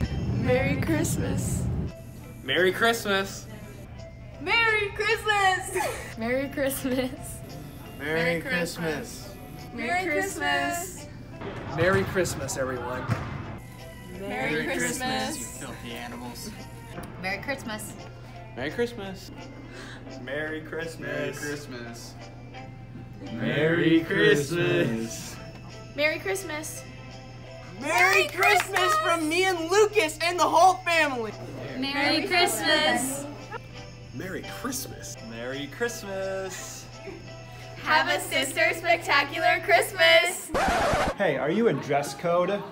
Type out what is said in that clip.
Merry Christmas. Merry Christmas. Merry Christmas. Merry Christmas. Merry Christmas. Merry Christmas. Merry Christmas, everyone. Merry Christmas, You Christmas. filthy animals. Merry Christmas. Merry Christmas. Merry Christmas. Merry Christmas. Merry Christmas. Merry Christmas. Merry Christmas from me and Lucas and the whole family. Merry Christmas. Merry Christmas. Merry Christmas. Have a sister spectacular Christmas. Hey, are you in dress code?